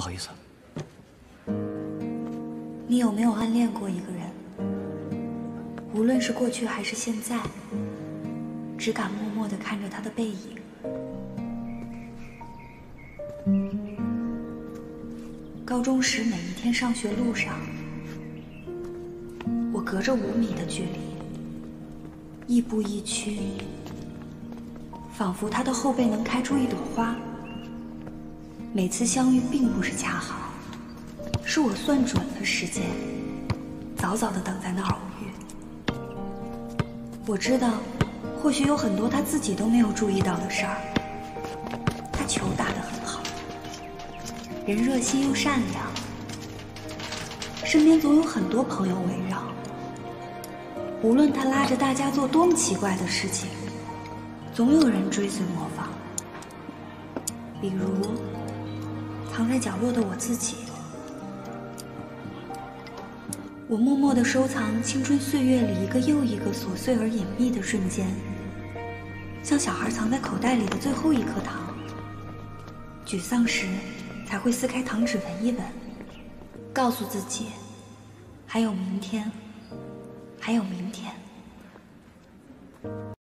不好意思。你有没有暗恋过一个人？无论是过去还是现在，只敢默默地看着他的背影。高中时每一天上学路上，我隔着五米的距离，亦步亦趋，仿佛他的后背能开出一朵花。每次相遇并不是恰好，是我算准了时间，早早的等在那儿偶遇。我知道，或许有很多他自己都没有注意到的事儿。他球打得很好，人热心又善良，身边总有很多朋友围绕。无论他拉着大家做多么奇怪的事情，总有人追随模仿。比如。藏在角落的我自己，我默默地收藏青春岁月里一个又一个琐碎而隐秘的瞬间，像小孩藏在口袋里的最后一颗糖。沮丧时，才会撕开糖纸闻一闻，告诉自己，还有明天，还有明天。